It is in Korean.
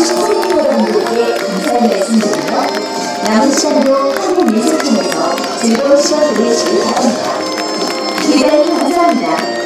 19시 프리미어로 이렇게 인사를 말씀드리며 남은 시간도 한국 뮤직팀에서 즐거운 시간 보내시길 바랍니다. 기다림 감사합니다.